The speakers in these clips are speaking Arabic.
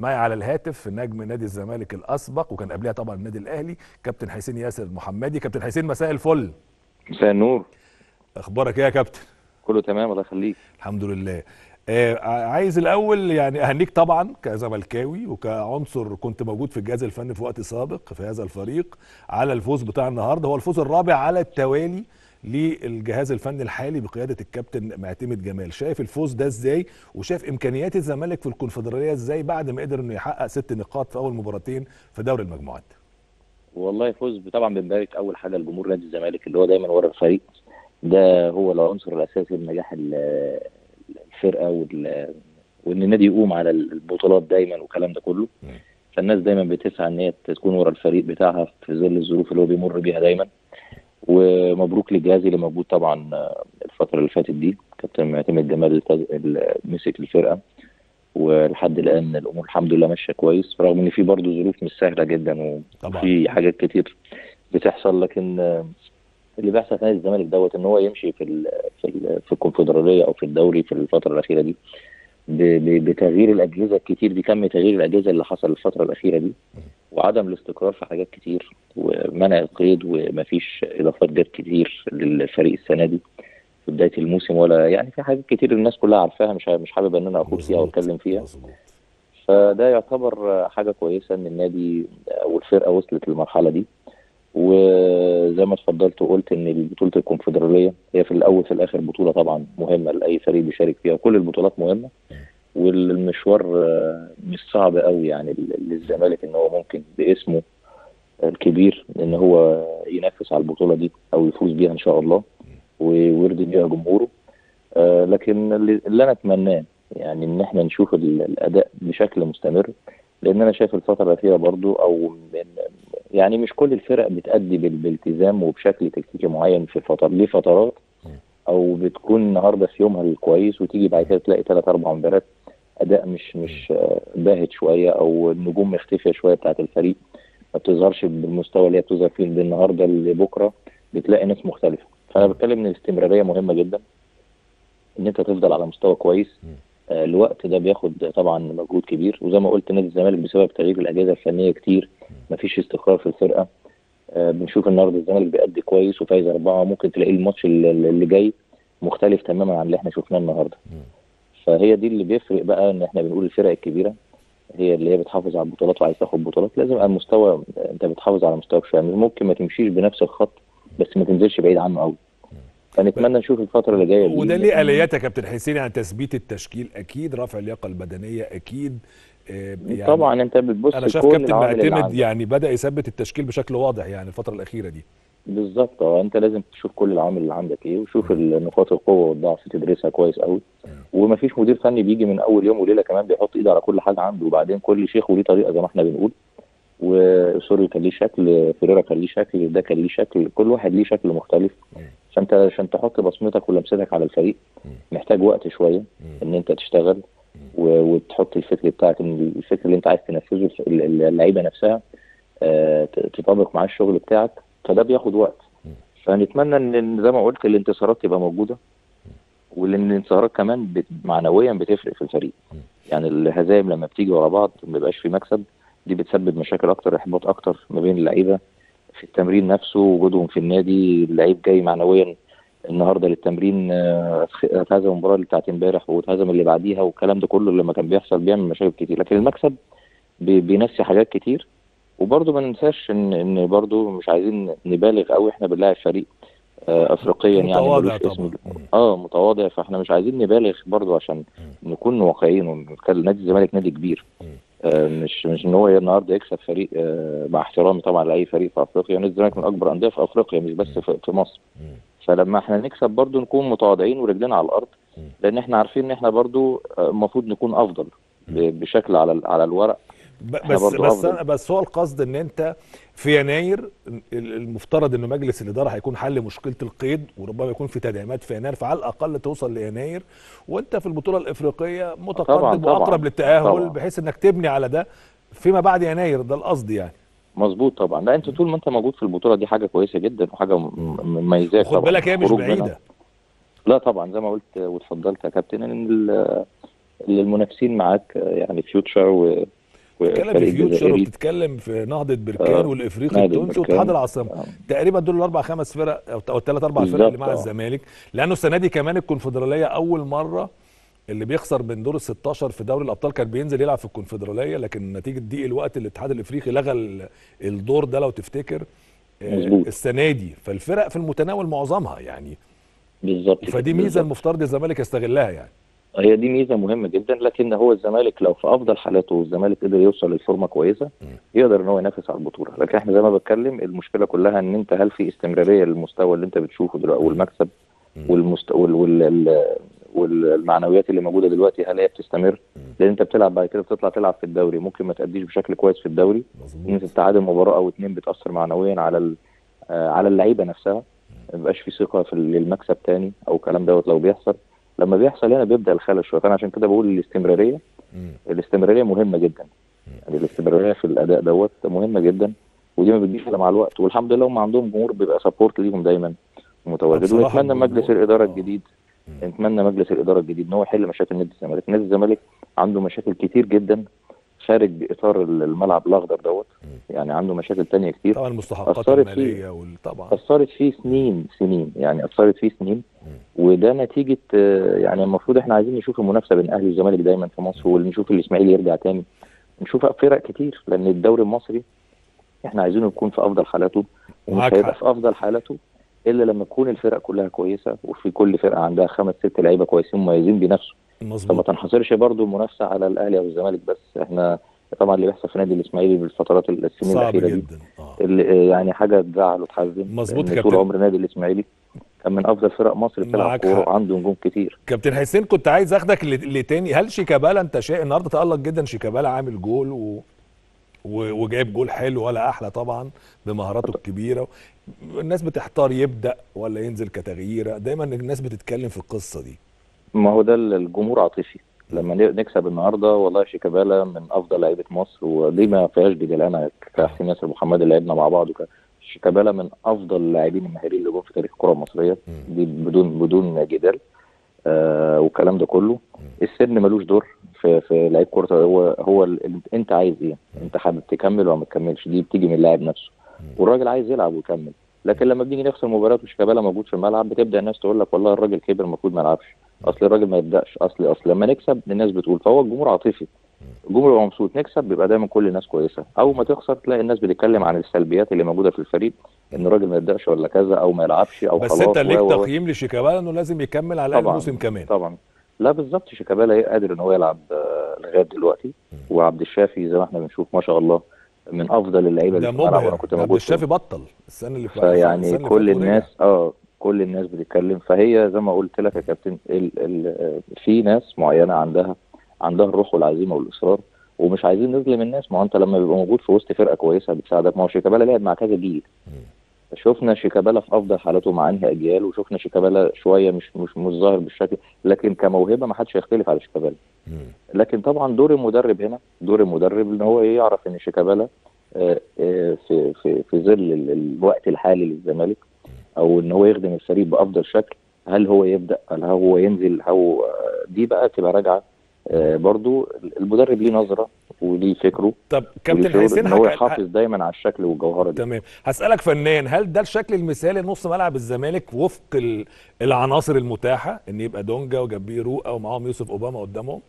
معي على الهاتف نجم نادي الزمالك الأسبق وكان قبلها طبعا النادي الأهلي كابتن حسين ياسر المحمدي. كابتن حسين مساء الفل. مساء النور. أخبارك إيه يا كابتن؟ كله تمام الله يخليك. الحمد لله. آه عايز الأول يعني أهنيك طبعا كزملكاوي وكعنصر كنت موجود في الجهاز الفني في وقت سابق في هذا الفريق على الفوز بتاع النهارده. هو الفوز الرابع على التوالي للجهاز الفني الحالي بقيادة الكابتن معتمد جمال. شايف الفوز ده إزاي؟ وشايف إمكانيات الزمالك في الكونفدرالية إزاي بعد ما قدر إنه يحقق ست نقاط في أول مباراتين في دوري المجموعات؟ والله فوز طبعا بنبارك أول حاجة لجمهور نادي الزمالك اللي هو دايما ورا الفريق. ده هو العنصر الأساسي لنجاح الفرقة وإن النادي يقوم على البطولات دايما والكلام ده كله. فالناس دايما بتسعى إن هي تكون ورا الفريق بتاعها في ظل الظروف اللي هو بيمر بيها دايما. ومبروك للجهاز اللي موجود طبعا الفترة اللي فاتت دي. كابتن معتمد جمال مسك الفرقة ولحد الآن الأمور الحمد لله ماشية كويس. رغم إن في برضه ظروف مش سهلة جدا وفي حاجات كتير بتحصل لكن اللي بيحصل في نادي الزمالك دوت إن هو يمشي في ال في ال في الكونفدرالية أو في الدوري في الفترة الأخيرة دي بتغيير الأجهزة الكتير دي كم تغيير الأجهزة اللي حصل الفترة الأخيرة دي وعدم الاستقرار في حاجات كتير. ومنع القيد ومفيش إضافات جت كتير للفريق السنة دي في بداية الموسم ولا يعني في حاجات كتير الناس كلها عارفاها مش مش حابب إن أنا أخوض فيها وأتكلم فيها. فده يعتبر حاجة كويسة إن النادي أو الفرقه وصلت للمرحلة دي. وزي ما اتفضلت وقلت إن بطولة الكونفدرالية هي في الأول في الآخر بطولة طبعا مهمة لأي فريق بيشارك فيها وكل البطولات مهمة. والمشوار مش صعب قوي يعني للزمالك إن هو ممكن باسمه الكبير إن هو ينافس على البطولة دي أو يفوز بيها إن شاء الله. ويرضي بيها جمهوره. لكن اللي أنا أتمناه يعني إن إحنا نشوف الأداء بشكل مستمر. لأن أنا شايف الفترة الأخيرة برضو أو يعني مش كل الفرق بتأدي بالالتزام وبشكل تكتيكي معين في فتر لفترات أو بتكون النهارده في يومها الكويس وتيجي بعد كده تلاقي ثلاث أربع مباريات. أداء مش مش باهت شوية أو النجوم مختفية شوية بتاعت الفريق. ما بتظهرش بالمستوى اللي هي بتظهر فيه من النهارده لبكره بتلاقي ناس مختلفة. فأنا بتكلم إن الاستمرارية مهمة جدا إن أنت تفضل على مستوى كويس. آه الوقت ده بياخد طبعا مجهود كبير. وزي ما قلت نادي الزمالك بسبب تغيير الأجهزة الفنية كتير مفيش استقرار في الفرقة. آه بنشوف النهارده الزمالك بيأدي كويس وفايز أربعة ممكن تلاقيه الماتش اللي جاي مختلف تماما عن اللي إحنا شفناه النهارده. فهي دي اللي بيفرق بقى إن إحنا بنقول الفرق الكبيرة. هي اللي هي بتحافظ على البطولات وعايز تاخد بطولات لازم على المستوى انت بتحافظ على مستواك شوية. ممكن ما تمشيش بنفس الخط بس ما تنزلش بعيد عنه قوي. فنتمنى نشوف الفترة اللي جاية وده ليه آليات يا كابتن حسين يعني تثبيت التشكيل أكيد رفع اللياقة البدنية أكيد. يعني طبعا أنت بتبص أنا شايف كابتن معتمد يعني بدأ يثبت التشكيل بشكل واضح يعني الفترة الأخيرة دي. بالظبط. آه انت لازم تشوف كل العوامل اللي عندك إيه وشوف نقاط القوة والضعف تدرسها كويس قوي. ومفيش مدير فني بيجي من أول يوم وليلة كمان بيحط إيده على كل حاجة عنده. وبعدين كل شيخ وليه طريقة زي ما إحنا بنقول. وسوري كان ليه شكل فيريرا كان ليه شكل ده كان ليه شكل. كل واحد ليه شكل مختلف. فانت عشان تحط بصمتك ولمستك على الفريق محتاج وقت شوية إن انت تشتغل. وتحط الفكر بتاعك الفكر اللي انت عايز تنفذه اللعيبة نفسها تطابق مع الشغل بتاعك. فده بياخد وقت. فنتمنى إن زي ما قلت الانتصارات تبقى موجودة ولان الانتصارات كمان. معنويا بتفرق في الفريق. يعني الهزايم لما بتيجي ورا بعض ما بيبقاش في مكسب دي بتسبب مشاكل أكتر إحباط أكتر ما بين اللعيبة في التمرين نفسه وجودهم في النادي. اللعيب جاي معنويا النهارده للتمرين اتهزم المباراة اللي بتاعت امبارح واتهزم اللي بعديها والكلام ده كله لما كان بيحصل بيعمل مشاكل كتير. لكن المكسب بي... بينسي حاجات كتير. وبرضه ما ننساش ان إن برضه مش عايزين نبالغ قوي إحنا بنلاعب فريق آه افريقيا يعني متواضع طبعا. آه متواضع فإحنا مش عايزين نبالغ برضه عشان نكون واقعيين ونتكلم. نادي الزمالك نادي كبير. آه مش مش إن هو النهارده يكسب فريق آه مع احترامي طبعا لأي فريق في أفريقيا. نادي الزمالك من أكبر أندية في أفريقيا مش بس في, في مصر. فلما إحنا نكسب برضه نكون متواضعين ورجلنا على الأرض لأن إحنا عارفين إن إحنا برضه المفروض نكون أفضل بشكل على على الورق. بس بس أنا بس هو القصد إن أنت في يناير المفترض إن مجلس الإدارة هيكون حل مشكلة القيد وربما يكون في تدعيمات في يناير فعلى الأقل توصل ليناير وأنت في البطولة الإفريقية متقدم وأقرب للتأهل طبعًا. بحيث إنك تبني على ده فيما بعد يناير ده القصد يعني. مظبوط طبعا. لا أنت طول ما أنت موجود في البطولة دي حاجة كويسة جدا وحاجة مميزاك خد بالك هي مش بعيدة. لا طبعا زي ما قلت واتفضلت يا كابتن إن المنافسين معاك يعني فيوتشر و بتتكلم في فيوتشر وبتتكلم في نهضة بركان آه، والإفريقي التونسي. واتحاد العاصمه آه. تقريبا دول الأربع خمس فرق أو الثلاث أربع فرق اللي مع آه. الزمالك لأنه السنة دي كمان الكونفدرالية أول مرة اللي بيخسر من دور ال 16 في دوري الأبطال كان بينزل يلعب في الكونفدرالية لكن نتيجة ضيق الوقت الاتحاد الإفريقي لغى ال- الدور ده لو تفتكر آه، مظبوط. السنة دي فالفرق في المتناول معظمها يعني بالظبط فدي ميزة. المفترض الزمالك يستغلها يعني هي دي ميزة مهمة جدا لكن هو الزمالك لو في أفضل حالاته والزمالك قدر يوصل للفورمة كويسة يقدر إن هو ينافس على البطولة. لكن إحنا زي ما بتكلم المشكلة كلها إن أنت هل في استمرارية للمستوى اللي أنت بتشوفه دلوقتي والمكسب والمست... وال... وال... ال- والمعنويات اللي موجودة دلوقتي هل هي بتستمر؟ لأن أنت بتلعب بعد كده بتطلع تلعب في الدوري ممكن ما تأديش بشكل كويس في الدوري. ان انت تتعادل مباراة أو اتنين بتأثر معنويا على ال... آه، على اللعيبة نفسها. ما يبقاش في ثقة في ال- المكسب تاني أو الكلام دوت لو بيحصل. لما بيحصل هنا بيبدأ الخلل شوية. فأنا عشان كده بقول الاستمرارية. مم. الاستمرارية مهمة جدا. يعني الاستمرارية في الأداء دوت مهمة جدا. ودي ما بتجيش إلا مع الوقت. والحمد لله هم عندهم جمهور بيبقى سبورت ليهم دايما متواجد ونتمنى مجلس الإدارة آه. الجديد. نتمنى مجلس الإدارة الجديد إن هو يحل مشاكل نادي الزمالك. نادي الزمالك عنده مشاكل كتير جدا. خارج اطار الملعب الأخضر دوت. يعني عنده مشاكل تانية كتير. طبعا المستحقات أثرت. المالية وطبعا أثرت فيه سنين سنين. يعني أثرت فيه سنين. وده نتيجة يعني المفروض إحنا عايزين نشوف المنافسة بين أهلي والزمالك دايما في مصر ونشوف الإسماعيلي يرجع تاني. نشوف فرق كتير لأن الدوري المصري إحنا عايزينه يكون في أفضل حالاته ومش هيبقى. في أفضل حالاته إلا لما تكون الفرق كلها كويسة وفي كل فرقة عندها خمس ست لعيبة كويسين مميزين بنفسه. فما مظبوط تنحصرش برضو المنافسه على الأهلي أو الزمالك بس إحنا طبعا اللي بيحصل في نادي الإسماعيلي بالفترات السنين صعب الأخيرة دي جدا آه. اللي يعني حاجة تزعل وتحزن مظبوط كابتن. طول عمر نادي الإسماعيلي كان من أفضل فرق مصر بتلعب كورة. وعنده نجوم كتير. كابتن حسين كنت عايز أخدك لتاني. هل شيكابالا أنت شايف النهارده تألق جدا شيكابالا عامل جول و... و... وجايب جول حلو ولا أحلى طبعا بمهاراته الكبيرة؟ الناس بتحتار يبدأ ولا ينزل كتغييرة؟ دايما الناس بتتكلم في القصة دي. ما هو ده الجمهور عاطفي. لما نكسب النهارده والله شيكابالا من أفضل لعيبة مصر ودي ما فيهاش جدال أنا كحسين ياسر محمد اللي لعبنا مع بعض شيكابالا من أفضل اللاعبين المهاريين اللي جم في تاريخ الكرة المصرية. دي بدون بدون جدال. آه والكلام ده كله. السن ملوش دور في في لعيب كرة. هو هو انت عايز إيه؟ انت حابب تكمل ولا ما تكملش؟ دي بتيجي من اللاعب نفسه. والراجل عايز يلعب ويكمل. لكن لما بنيجي نخسر مباراة وشيكابالا موجود في الملعب بتبدأ الناس تقول لك والله الراجل كبر المفروض ما يلعبش. أصل الراجل ما يبدأش. اصل أصل لما نكسب الناس بتقول فهو الجمهور عاطفي. الجمهور بيبقى مبسوط. نكسب بيبقى دايما كل الناس كويسة. اول ما تخسر تلاقي الناس بتتكلم عن السلبيات اللي موجودة في الفريق إن الراجل ما يبدأش ولا كذا أو ما يلعبش أو بس خلاص أنت ليك تقييم لشيكابالا إنه لازم يكمل على الأقل موسم كمان. طبعا. لا بالظبط. شيكابالا قادر إن هو يلعب آه، لغاية دلوقتي. وعبد الشافي زي ما إحنا بنشوف ما شاء الله من أفضل اللعيبة اللي في الملعب وأنا مبهر كنت عبد موجود فيه. الشافي بطل السنة اللي فاتت فيعني كل. الناس آه كل الناس بتتكلم. فهي زي ما قلت لك يا كابتن ال ال آه، في ناس معينة عندها عندها الروح والعزيمه والإصرار ومش عايزين نظلم الناس. ما هو أنت لما بيبقى موجود في وسط فرقة كويسة بتساعدك. ما هو شيكابالا لعب مع كذا جيل. شفنا شيكابالا في أفضل حالاته مع أنهي أجيال وشفنا شيكابالا شوية مش مش مش ظاهر بالشكل لكن كموهبة ما حدش هيختلف على شيكابالا. لكن طبعا دور المدرب هنا دور المدرب إن هو يعرف إن شيكابالا آه، آه، في في في ظل ال- الوقت الحالي للزمالك أو إن هو يخدم الفريق بأفضل شكل هل هو يبدأ؟ هل هو ينزل؟ هو دي بقى تبقى راجعة آه، برضو المدرب ليه نظرة وليه فكره طب كابتن حسين هو يحافظ دايما على الشكل والجوهرة دي. تمام. هسألك فنيا هل ده الشكل المثالي لنص ملعب الزمالك وفق ال- العناصر المتاحة؟ إن يبقى دونجا وجنبيه روقا ومعاهم يوسف أوباما قدامهم؟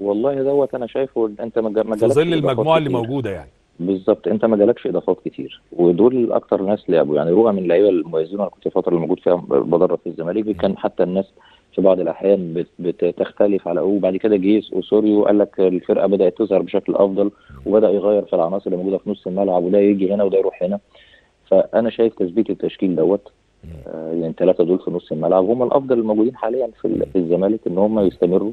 والله دوت أنا شايفه أنت ما في ظل إضافات المجموعة اللي كتير. موجودة يعني. بالظبط. انت ما جالكش اضافات كتير. ودول أكتر ناس لعبوا. يعني روقا من اللعيبه المميزين أنا كنت الفترة اللي موجود فيها بدرب في الزمالك كان حتى الناس في بعض الأحيان بت- بتختلف على وبعد كده جيس وسوريو قال لك الفرقة بدأت تظهر بشكل أفضل وبدأ يغير في العناصر اللي موجودة في نص الملعب وده يجي هنا وده يروح هنا. فأنا شايف تثبيت التشكيل دوت يعني ثلاثة دول في نص الملعب هم الأفضل الموجودين حاليا في ال- في الزمالك إن هم يستمروا.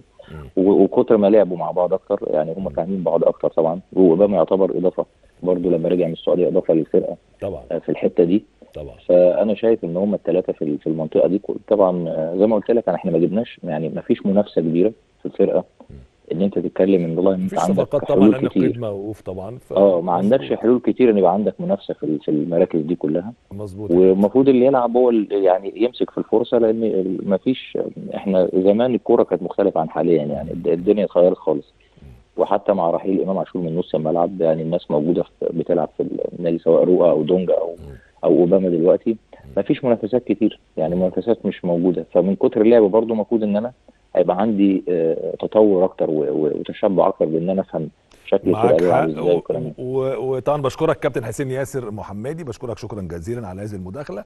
وكتر ما لعبوا مع بعض أكتر يعني هم فاهمين بعض أكتر طبعا. واوباما يعتبر إضافة برضه لما رجع من السعودية إضافة للفرقة طبعا. آه، في الحتة دي. طبعا. فأنا شايف إن هم الثلاثه في في المنطقة دي طبعا آه، زي ما قلت لك إحنا ما جبناش يعني ما فيش منافسة كبيرة في الفرقة. انت تتكلم ان والله انت عندك صفقات طبعا حلول لأن كتير. موقوف طبعا ف- آه ما عندكش. حلول كتير ان يبقى عندك منافسة في في المراكز دي كلها. مظبوط. والمفروض اللي يلعب هو يعني يمسك في الفرصة لأن ما فيش إحنا زمان الكورة كانت مختلفة عن حاليا يعني الد- الدنيا اتغيرت خالص. وحتى مع رحيل إمام عاشور من نص الملعب يعني الناس موجودة بتلعب في النادي سواء رؤى أو دونجا أو أو أوباما دلوقتي. ما فيش منافسات كتير يعني منافسات مش موجودة. فمن كتر اللعب برضو المفروض إن أنا هيبقى عندي آه، تطور أكتر وتشبع أكتر بإن أنا أفهم شكل الفرقة و- و- وطبعا بشكرك كابتن حسين ياسر محمدي بشكرك شكرا جزيلا على هذه المداخلة.